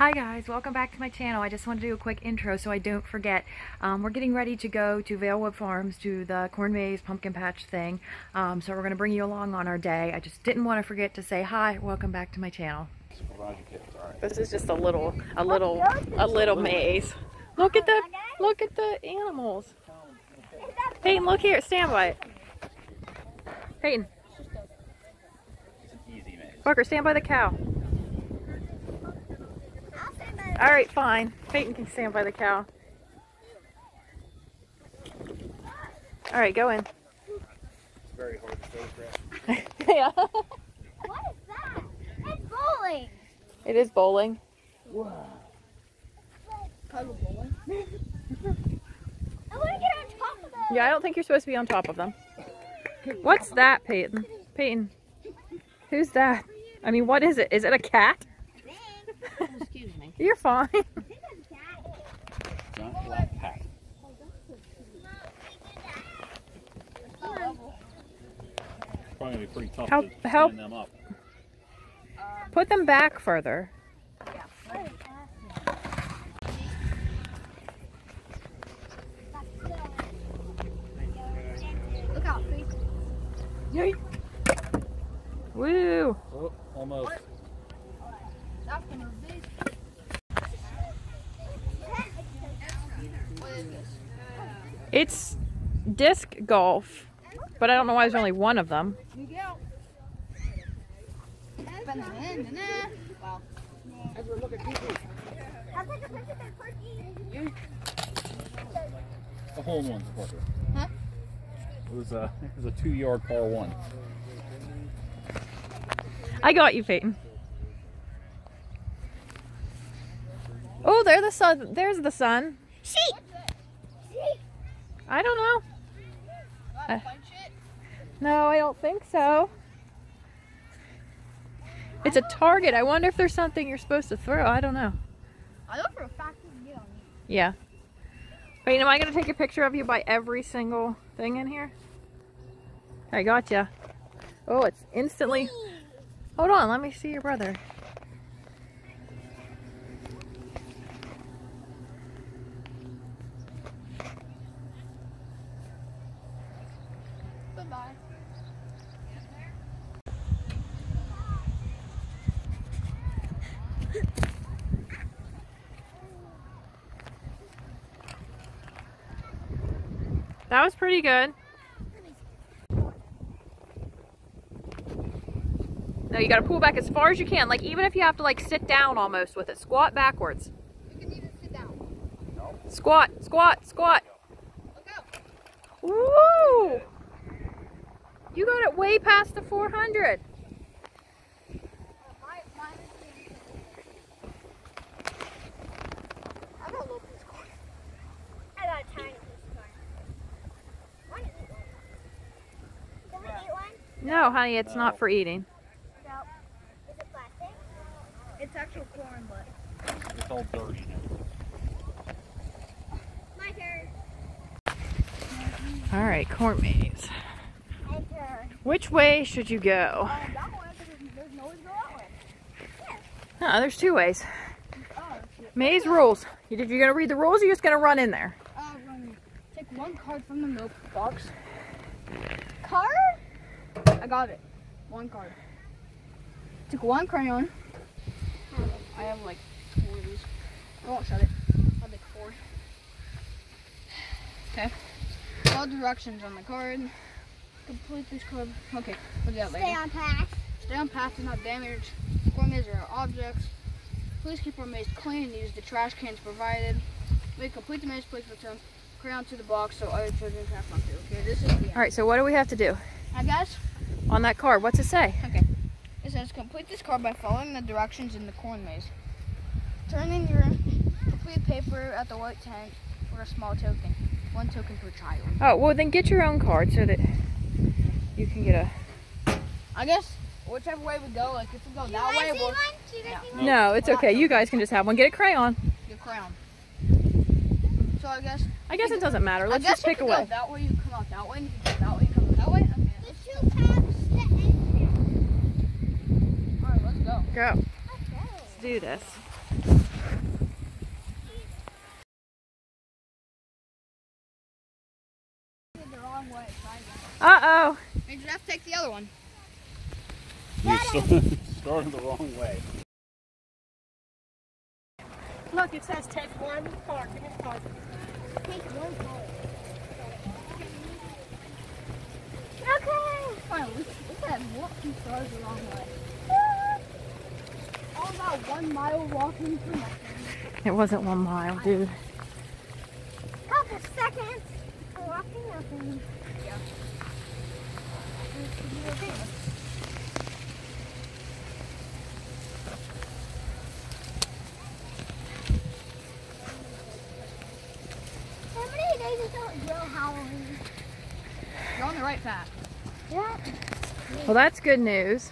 Hi guys, welcome back to my channel. I just want to do a quick intro so I don't forget. Um, we're getting ready to go to Valewood Farms to the corn maze pumpkin patch thing. Um, so we're going to bring you along on our day. I just didn't want to forget to say hi, welcome back to my channel. This is just a little, a little, a little maze. Look at the, look at the animals. Peyton, look here, stand by it. Peyton. Parker, stand by the cow. All right, fine. Peyton can stand by the cow. All right, go in. It's very hard to photograph. yeah. What is that? It's bowling. It is bowling. Puddle bowling. I want to get on top of it. Yeah, I don't think you're supposed to be on top of them. What's that, Peyton? Peyton, who's that? I mean, what is it? Is it a cat? Excuse me. You're fine. Giant black hat. Probably gonna be pretty tough Help- to help. them up. Put them back further. Look out, please. Woo! Oh, almost. That's gonna be. What is this? It's disc golf, but I don't know why there's only one of them. You go. Wow. A picture of that turkey. A hole in one for Parker. Huh? It was a it was a two yard par one. I got you, Peyton. Oh, there the sun. There's the sun. Sheep. I don't know. Uh, No, I don't think so. It's a target. I wonder if there's something you're supposed to throw. I don't know. I know for a fact you can get on me. Yeah. Wait, am I going to take a picture of you by every single thing in here? I gotcha. Oh, it's instantly... Hold on, let me see your brother. That was pretty good. No, you gotta pull back as far as you can. Like, even if you have to, like, sit down almost with it. Squat backwards. You can even sit down. Squat, squat, squat. Look out. Woo! You got it way past the 400. My, mine is I got a little piece of corn. I got a tiny piece of corn. Want to eat one? Can we eat one? No, honey, it's not for eating. No. Is it plastic? It's actual corn, but. It's all dirty. My turn. All right, corn maze. My turn. Which way should you go? That way, there's no way to go that way. Huh, there's two ways. Oh, shit. Maze rules. You, you gonna read the rules or you just gonna run in there? Uh, run. Take one card from the milk box. Card? I got it. One card. Took one crayon. I have like four of these. I won't shut it. I have like four. Okay. All directions on the card. Complete this card. Okay, we'll do that later. Stay on path. Stay on path to not damage corners or objects. Please keep our maze clean and use the trash cans provided. We complete the maze, please return crayon to the box so other children can have fun too. Okay, this is the end. All right, so what do we have to do I guess on that card? What's it say? Okay. It says complete this card by following the directions in the corn maze. Turn in your complete paper at the white tent for a small token. One token per child. Oh, well then get your own card so that you can get a... I guess whichever way we go, like if we go Do that way, we'll one? Do you want to see one? No, it's okay. You guys can just have one. Get a crayon. get crown. So I guess I guess it doesn't matter. Let's I guess just pick if you away. Go that way, you come out that way. Go. Okay. Let's do this. Uh-oh. Maybe you have to take the other one. You started the wrong way. Look, it says take one part. Give me the part. Take one part. Okay. Oh, we, we the wrong way. All about one mile walking for nothing. It wasn't one mile, dude. Couple seconds. I'm walking nothing. How many days until real Halloween? You're on the right path. Yeah. Well, that's good news.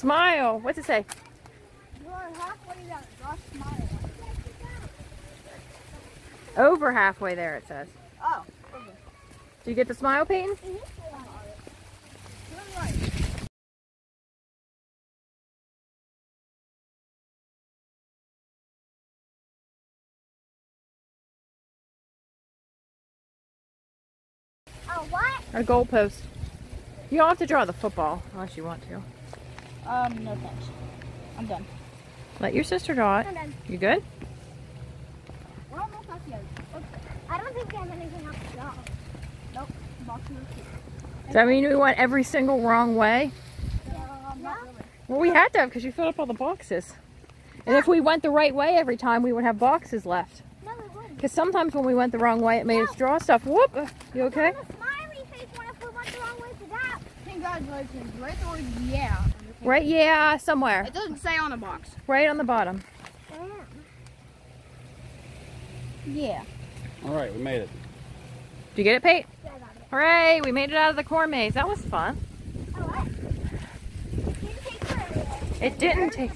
Smile. What's it say? you are halfway down. Smile. Over halfway there, it says. Oh. Do you get the smile, Peyton? Turn right. Or goalpost. You don't have to draw the football unless you want to. Um, no thanks. I'm done. Let your sister draw it. I'm done. You good? We're almost at the end. I don't think we have anything else to draw. Nope. Box number two. Does that mean we went every single wrong way? Um, not really. Well, we had to because you filled up all the boxes. And if we went the right way every time, we would have boxes left. No, we wouldn't. Because sometimes when we went the wrong way, it made us draw stuff. Whoop! You okay? The smiley face one if we went the wrong way to that. Congratulations. Write the word yeah. on your paper. Right? Yeah, somewhere. It doesn't say on the box. Right on the bottom. Yeah. All right, we made it. Did you get it, Pate? Yeah, I got it. Hooray! We made it out of the corn maze. That was fun. Oh, what? Didn't take forever. It didn't take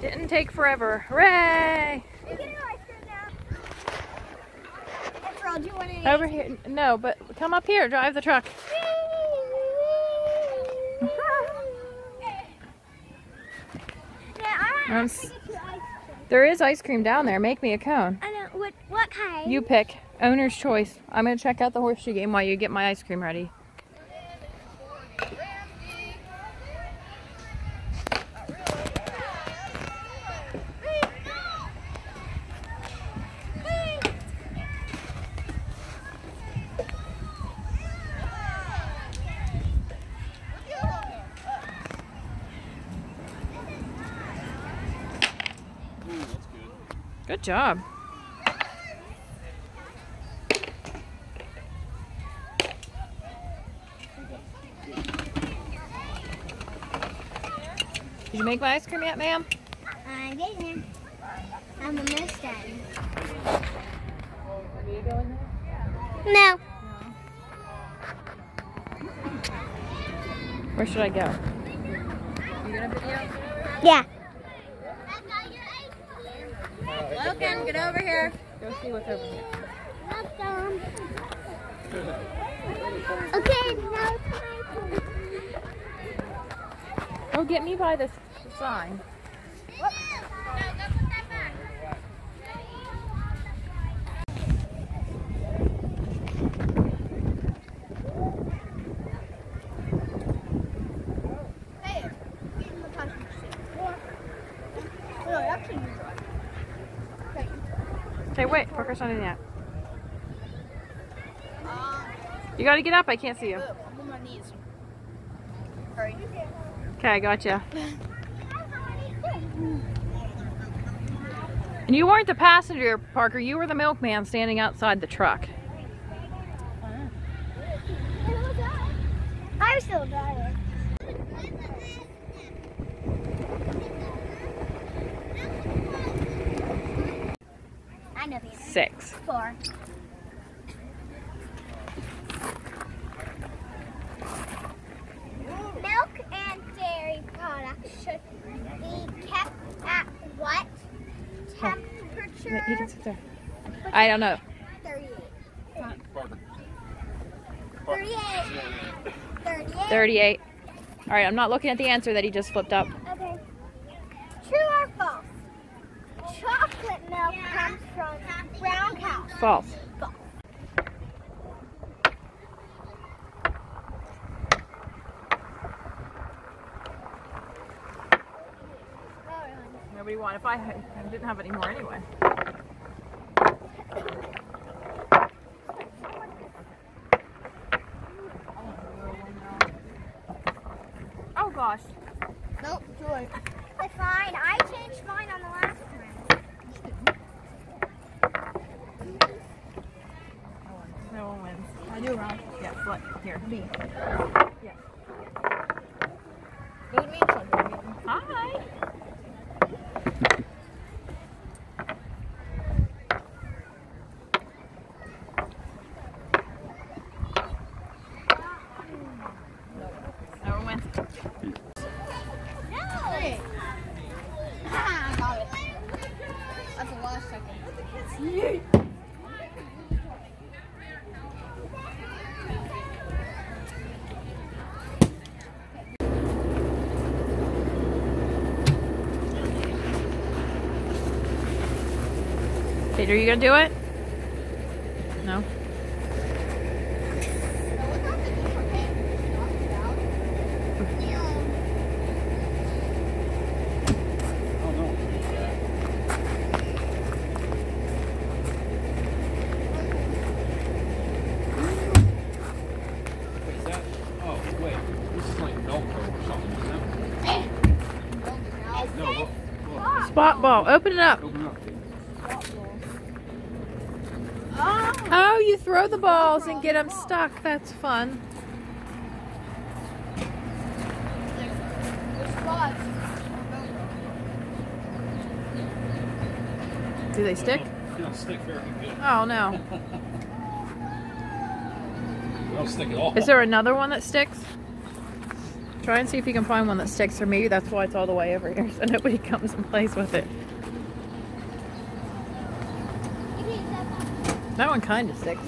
didn't take forever. Hooray! We get an ice cream now. Hey, girl, do you want any? Over here. No, but come up here. Drive the truck. Yeah, I Um, want s- to get you ice cream. There is ice cream down there. Make me a cone. I know what what kind? You pick. Owner's choice. I'm gonna check out the horseshoe game while you get my ice cream ready. Good job. Did you make my ice cream yet, ma'am? I'm getting it. I'm a mess daddy. No. Where should I go? Yeah. Logan, get over here. Go see what's over here. Welcome. Okay, now it's my turn. Oh, get me by this sign get in the passenger seat. No, actually, you drive. Okay. Okay, wait. Parker's not in yet. You gotta get up. I can't see you. Okay, I gotcha. And you weren't the passenger, Parker. You were the milkman standing outside the truck. I'm still driving. I know the answer. Six. Four. Milk and dairy products should be kept at what temperature? You can sit there. I don't know. 38. 38. 38. 38. All right, I'm not looking at the answer that he just flipped up. Okay. True or false? Chocolate milk comes from brown cows. False. False. Nobody won. If I, I didn't have any more anyway. Oh gosh. Nope, too late. It's fine. I changed mine on the last one. No one wins. I do, Ron. Yeah, what? Here. Me. Yeah. Look at me, son. Hi. No one wins. Hey. Ah, I got it. That's the last second. Peter, you gonna do it? No. Oh, no. Wait, is that? Oh, wait. This is like Velcro or something, isn't it? No, look. look. Spot ball. Open it up. Open it up. Oh, you throw the balls and get them stuck. That's fun. Do they stick? They don't stick very good. Oh no. They don't stick at all. Is there another one that sticks? Try and see if you can find one that sticks, or maybe that's why it's all the way over here, so nobody comes and plays with it. That one kind of sticks.